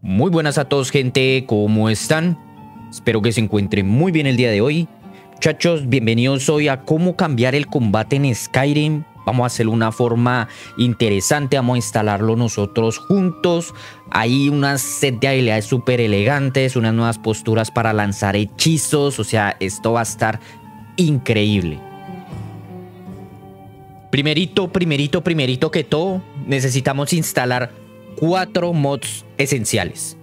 Muy buenas a todos gente, ¿cómo están? Espero que se encuentren muy bien el día de hoy. Muchachos, bienvenidos hoy a cómo cambiar el combate en Skyrim. Vamos a hacerlo una forma interesante, vamos a instalarlo nosotros juntos. Hay una set de habilidades súper elegantes, unas nuevas posturas para lanzar hechizos, o sea, esto va a estar increíble. Primerito, primerito, primerito que todo, necesitamos instalar cuatro mods esenciales.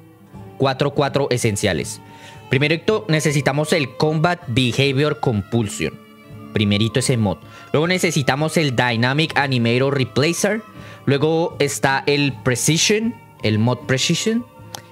Cuatro, cuatro esenciales. Primerito necesitamos el Combat Behavior Compulsion. Primerito ese mod. Luego necesitamos el Dynamic Animator Replacer. Luego está el Precision, el mod Precision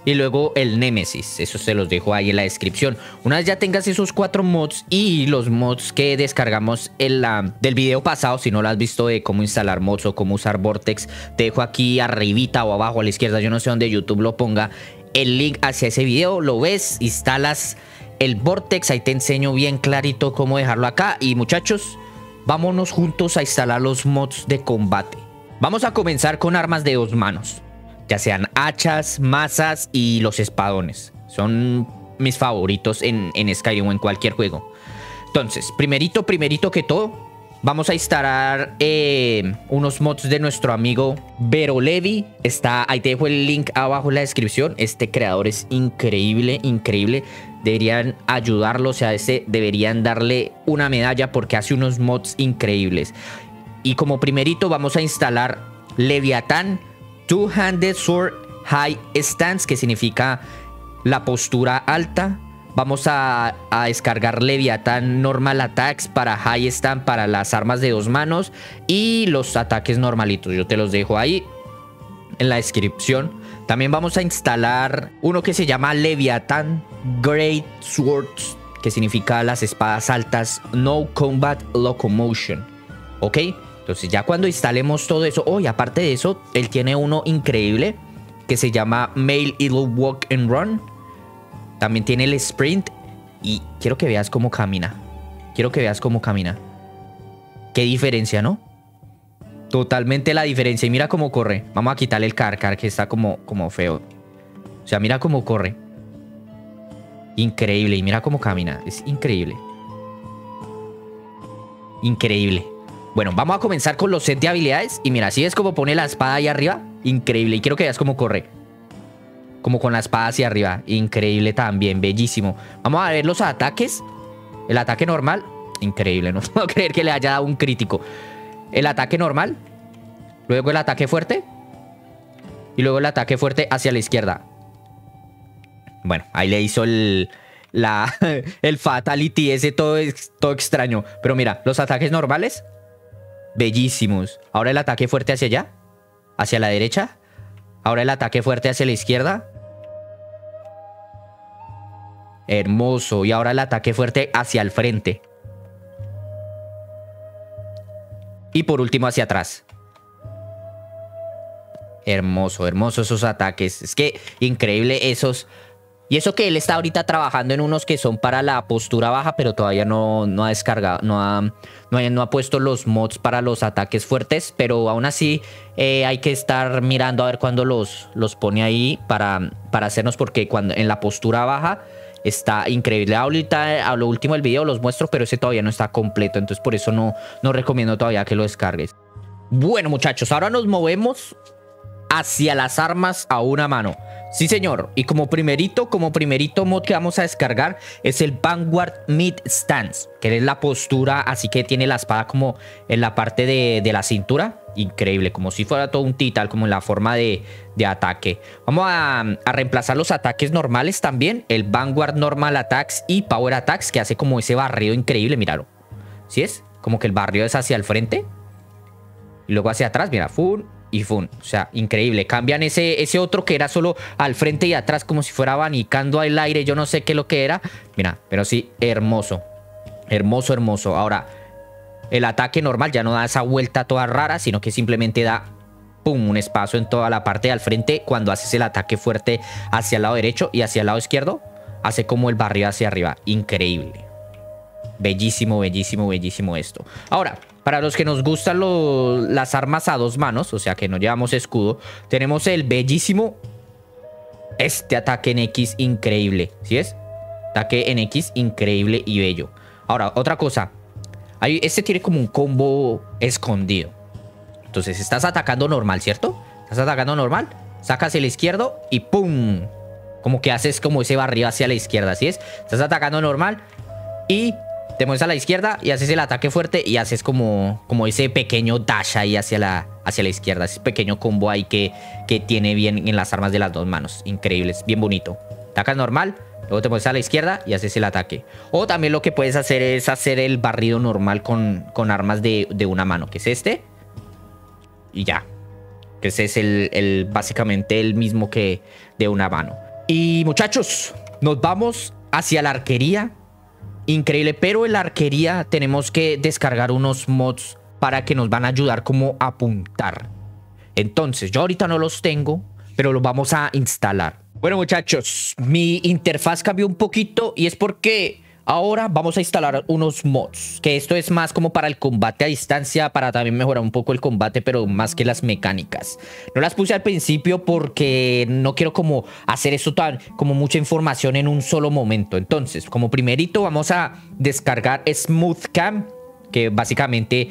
y luego el Nemesis. Eso se los dejo ahí en la descripción. Una vez ya tengas esos cuatro mods y los mods que descargamos en la, del video pasado, si no lo has visto de cómo instalar mods o cómo usar Vortex, te dejo aquí arribita o abajo a la izquierda, yo no sé dónde YouTube lo ponga, el link hacia ese video, lo ves, instalas el Vortex, ahí te enseño bien clarito cómo dejarlo acá. Y muchachos, vámonos juntos a instalar los mods de combate. Vamos a comenzar con armas de dos manos ya sean hachas, masas y los espadones. Son mis favoritos en, en Skyrim o en cualquier juego. Entonces, primerito, primerito que todo, vamos a instalar eh, unos mods de nuestro amigo Vero Levi. Está, ahí te dejo el link abajo en la descripción. Este creador es increíble, increíble. Deberían ayudarlo, o sea, deberían darle una medalla porque hace unos mods increíbles. Y como primerito vamos a instalar Leviatán Two-Handed Sword High Stance, que significa la postura alta. Vamos a, descargar Leviathan Normal Attacks para High Stand, para las armas de dos manos. Y los ataques normalitos. Yo te los dejo ahí en la descripción. También vamos a instalar uno que se llama Leviathan Great Swords, que significa las espadas altas No Combat Locomotion. ¿Ok? Entonces ya cuando instalemos todo eso, oh, aparte de eso, él tiene uno increíble que se llama Mail It'll Walk and Run. También tiene el Sprint y quiero que veas cómo camina. Quiero que veas cómo camina. Qué diferencia, ¿no? Totalmente la diferencia. Y mira cómo corre. Vamos a quitarle el carcar que está como, como feo. O sea, mira cómo corre. Increíble. Y mira cómo camina. Es increíble. Increíble. Bueno, vamos a comenzar con los set de habilidades. Y mira, así es como pone la espada ahí arriba. Increíble. Y quiero que veas cómo corre. Como con la espada hacia arriba. Increíble también. Bellísimo. Vamos a ver los ataques. El ataque normal. Increíble. No puedo creer que le haya dado un crítico. El ataque normal. Luego el ataque fuerte. Y luego el ataque fuerte hacia la izquierda. Bueno, ahí le hizo el... La, el fatality ese todo, todo extraño. Pero mira, los ataques normales Bellísimos. Ahora el ataque fuerte hacia allá. Hacia la derecha. Ahora el ataque fuerte hacia la izquierda. Hermoso. Y ahora el ataque fuerte hacia el frente. Y por último hacia atrás. Hermoso, hermoso esos ataques. Es que increíble esos y eso que él está ahorita trabajando en unos que son para la postura baja, pero todavía no, no ha descargado, no ha, no, ha, puesto los mods para los ataques fuertes, pero aún así eh, hay que estar mirando a ver cuándo los, los pone ahí para, para hacernos, porque cuando en la postura baja está increíble. Ahorita a lo último del video los muestro, pero ese todavía no está completo, entonces por eso no, no recomiendo todavía que lo descargues. Bueno muchachos, ahora nos movemos hacia las armas a una mano. Sí, señor. Y como primerito, como primerito mod que vamos a descargar es el Vanguard Mid Stance, que es la postura, así que tiene la espada como en la parte de, la cintura. Increíble, como si fuera todo un tital, como en la forma de, ataque. Vamos a, reemplazar los ataques normales también, el Vanguard Normal Attacks y Power Attacks, que hace como ese barrio increíble, míralo. ¿Sí es? Como que el barrio es hacia el frente y luego hacia atrás, mira, full y fun. O sea, increíble. Cambian ese, ese otro que era solo al frente y atrás como si fuera abanicando al aire. Yo no sé qué lo que era. Mira, pero sí, hermoso. Hermoso, hermoso. Ahora, el ataque normal ya no da esa vuelta toda rara, sino que simplemente da pum, un espacio en toda la parte de al frente cuando haces el ataque fuerte hacia el lado derecho y hacia el lado izquierdo. Hace como el barrio hacia arriba. Increíble. Bellísimo, bellísimo, bellísimo esto. Ahora, para los que nos gustan las armas a dos manos, o sea que no llevamos escudo, tenemos el bellísimo este ataque en X increíble. ¿Sí es? Ataque en X increíble y bello. Ahora, otra cosa. este tiene como un combo escondido. Entonces, estás atacando normal, ¿cierto? Estás atacando normal. Sacas el izquierdo y ¡pum! Como que haces como ese barrio hacia la izquierda, ¿así es? Estás atacando normal y te mueves a la izquierda y haces el ataque fuerte y haces como, como ese pequeño dash ahí hacia la, hacia la izquierda. Ese pequeño combo ahí que, que tiene bien en las armas de las dos manos. Increíbles, bien bonito. Atacas normal, luego te mueves a la izquierda y haces el ataque. O también lo que puedes hacer es hacer el barrido normal con, con armas de, de una mano, que es este. Y ya. Que ese es el, el, básicamente el mismo que de una mano. Y muchachos, nos vamos hacia la arquería. Increíble, pero en la arquería tenemos que descargar unos mods para que nos van a ayudar como a apuntar. Entonces, yo ahorita no los tengo, pero los vamos a instalar. Bueno muchachos, mi interfaz cambió un poquito y es porque Ahora vamos a instalar unos mods, que esto es más como para el combate a distancia, para también mejorar un poco el combate, pero más que las mecánicas. No las puse al principio porque no quiero como hacer eso tan, como mucha información en un solo momento. Entonces, como primerito vamos a descargar Smooth Cam, que básicamente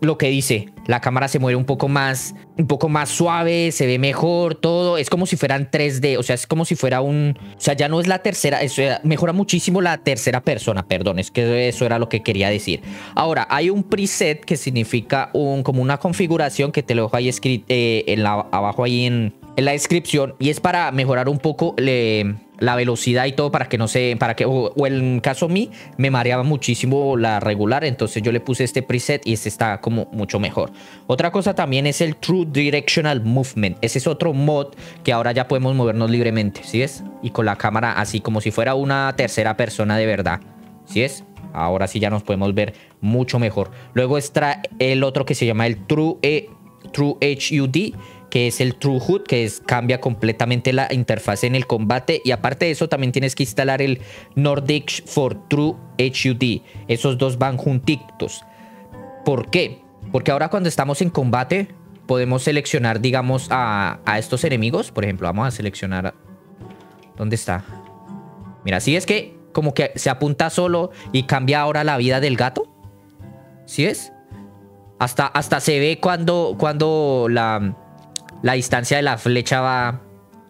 lo que dice. La cámara se mueve un poco más, un poco más suave, se ve mejor, todo. Es como si fueran 3D, o sea, es como si fuera un... O sea, ya no es la tercera, eso mejora muchísimo la tercera persona, perdón, es que eso era lo que quería decir. Ahora, hay un preset que significa un, como una configuración que te lo dejo ahí escrito eh, en la, abajo ahí en, en la descripción y es para mejorar un poco le, la velocidad y todo para que no se, para que, o, en caso mí, me mareaba muchísimo la regular, entonces yo le puse este preset y este está como mucho mejor. Otra cosa también es el True Directional Movement, ese es otro mod que ahora ya podemos movernos libremente, ¿sí es? Y con la cámara así como si fuera una tercera persona de verdad, ¿sí es? Ahora sí ya nos podemos ver mucho mejor. Luego está el otro que se llama el True, e, True HUD, que es el True HUD, que es, cambia completamente la interfaz en el combate. Y aparte de eso, también tienes que instalar el Nordic for True HUD. Esos dos van juntitos. ¿Por qué? Porque ahora cuando estamos en combate, podemos seleccionar, digamos, a, a estos enemigos. Por ejemplo, vamos a seleccionar... ¿Dónde está? Mira, si es que como que se apunta solo y cambia ahora la vida del gato. ¿Sí es? Hasta, hasta se ve cuando, cuando la, la distancia de la flecha va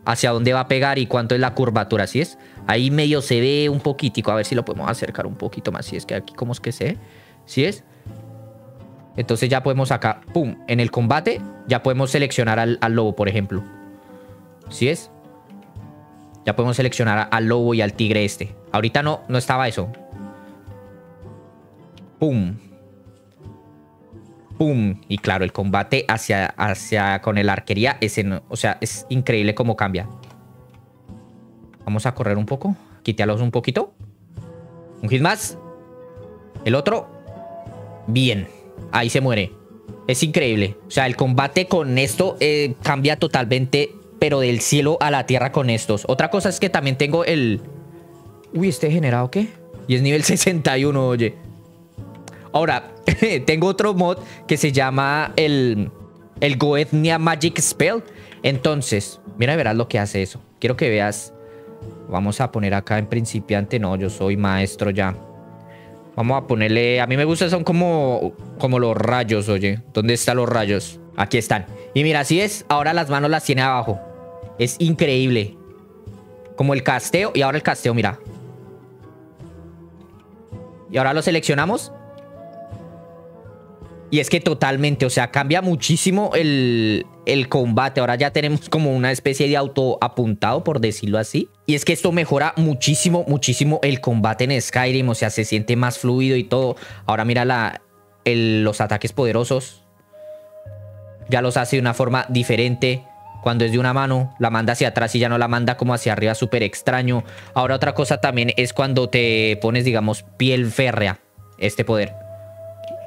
hacia dónde va a pegar y cuánto es la curvatura, ¿sí es? Ahí medio se ve un poquitico, a ver si lo podemos acercar un poquito más, si es que aquí como es que se ¿sí es? Entonces ya podemos acá, pum, en el combate ya podemos seleccionar al, lobo, por ejemplo. ¿Sí es? Ya podemos seleccionar al lobo y al tigre este. Ahorita no, no estaba eso. Pum. ¡Pum! Y claro, el combate hacia, hacia con el arquería, ese o sea, es increíble cómo cambia. Vamos a correr un poco. Quítealos un poquito. Un hit más. El otro. Bien. Ahí se muere. Es increíble. O sea, el combate con esto eh, cambia totalmente, pero del cielo a la tierra con estos. Otra cosa es que también tengo el... Uy, ¿este generado qué? Y es nivel 61, oye. Ahora, tengo otro mod que se llama el, el Goethnia Magic Spell. Entonces, mira, verás lo que hace eso. Quiero que veas. Vamos a poner acá en principiante. No, yo soy maestro ya. Vamos a ponerle... A mí me gusta, son como, como los rayos, oye. ¿Dónde están los rayos? Aquí están. Y mira, así es. Ahora las manos las tiene abajo. Es increíble. Como el casteo. Y ahora el casteo, mira. Y ahora lo seleccionamos. Y es que totalmente, o sea, cambia muchísimo el, combate. Ahora ya tenemos como una especie de auto apuntado, por decirlo así. Y es que esto mejora muchísimo, muchísimo el combate en Skyrim. O sea, se siente más fluido y todo. Ahora mira la, los ataques poderosos. Ya los hace de una forma diferente. Cuando es de una mano, la manda hacia atrás y ya no la manda como hacia arriba, súper extraño. Ahora otra cosa también es cuando te pones, digamos, piel férrea. Este poder.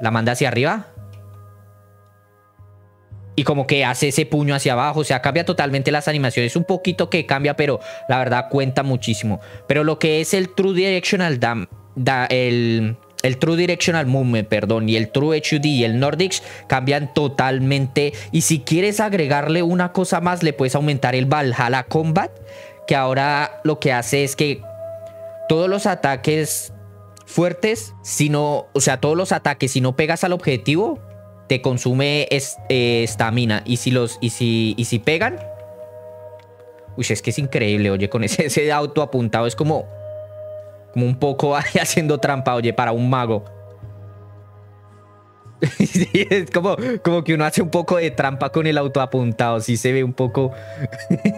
La manda hacia arriba y como que hace ese puño hacia abajo, o sea, cambia totalmente las animaciones, un poquito que cambia, pero la verdad cuenta muchísimo. Pero lo que es el True Directional da, el el True Directional Movement, perdón, y el True HUD y el Nordics cambian totalmente. Y si quieres agregarle una cosa más, le puedes aumentar el Valhalla Combat, que ahora lo que hace es que todos los ataques fuertes, si no, o sea, todos los ataques, si no pegas al objetivo, te consume eh, estamina. y si los, y si, y si pegan, uy, es que es increíble, oye, con ese, auto apuntado es como como un poco haciendo trampa, oye, para un mago. es como, como que uno hace un poco de trampa con el auto apuntado. Sí se ve un poco,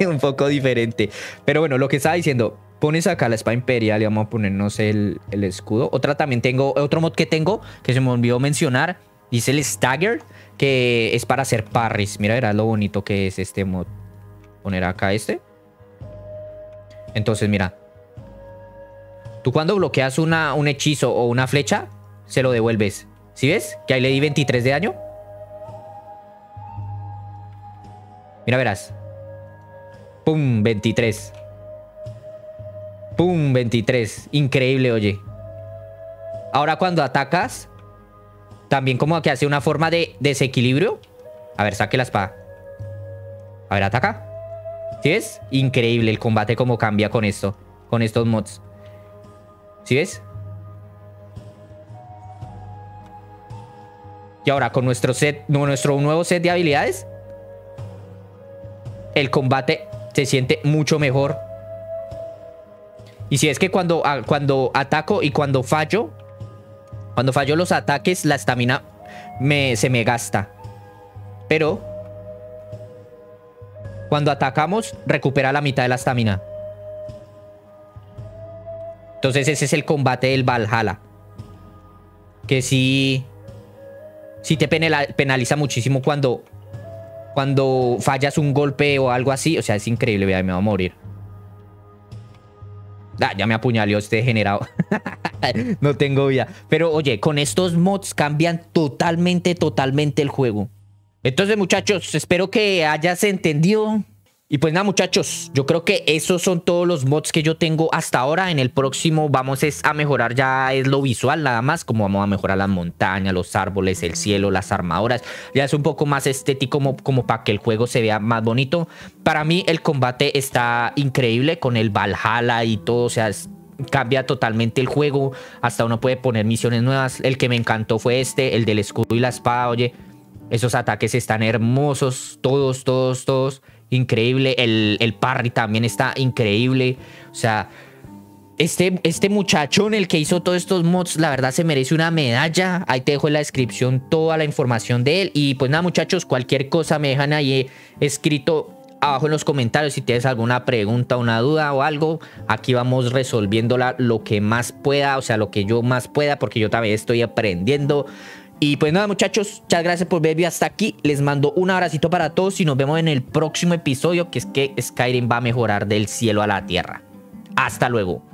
un poco diferente. Pero bueno, lo que estaba diciendo, pones acá la espada imperial y vamos a ponernos el, el escudo. Otra también tengo, otro mod que tengo que se me olvidó mencionar. Dice el Stagger, que es para hacer parries. Mira, verás lo bonito que es este mod. Poner acá este. Entonces, mira, Tú cuando bloqueas una, un hechizo o una flecha, se lo devuelves. ¿Sí ves? Que ahí le di 23 de daño. Mira, verás. Pum, 23. Pum, 23. Increíble, oye. Ahora cuando atacas, también como que hace una forma de desequilibrio. A ver, saque la espada. A ver, ataca. ¿Sí ves? Increíble el combate como cambia con esto. Con estos mods. ¿Sí ves? Y ahora con nuestro set, nuestro nuevo set de habilidades, el combate se siente mucho mejor. Y si es que cuando, cuando ataco y cuando fallo, cuando fallo los ataques, la estamina se me gasta. Pero cuando atacamos, recupera la mitad de la estamina. Entonces ese es el combate del Valhalla. Que sí... Sí te penaliza muchísimo cuando... Cuando fallas un golpe o algo así. O sea, es increíble. Vea, me va a morir. Ya me apuñaló este degenerado. no tengo vida. Pero oye, con estos mods cambian totalmente, totalmente el juego. Entonces, muchachos, espero que hayas entendido y pues nada muchachos, yo creo que esos son todos los mods que yo tengo hasta ahora. En el próximo vamos a mejorar ya es lo visual nada más, como vamos a mejorar las montañas, los árboles, el cielo, las armaduras. Ya es un poco más estético como, para que el juego se vea más bonito. Para mí el combate está increíble con el Valhalla y todo, o sea, cambia totalmente el juego. Hasta uno puede poner misiones nuevas. El que me encantó fue este, el del escudo y la espada, oye. Esos ataques están hermosos, todos, todos, todos increíble. El, el parry también está increíble. O sea, este, este muchachón, el que hizo todos estos mods, la verdad se merece una medalla. Ahí te dejo en la descripción toda la información de él. Y pues nada, muchachos, cualquier cosa me dejan ahí escrito abajo en los comentarios si tienes alguna pregunta, una duda o algo. Aquí vamos resolviéndola lo que más pueda, o sea, lo que yo más pueda, porque yo también estoy aprendiendo. Y pues nada muchachos, muchas gracias por ver hasta aquí. Les mando un abracito para todos y nos vemos en el próximo episodio que es que Skyrim va a mejorar del cielo a la tierra. Hasta luego.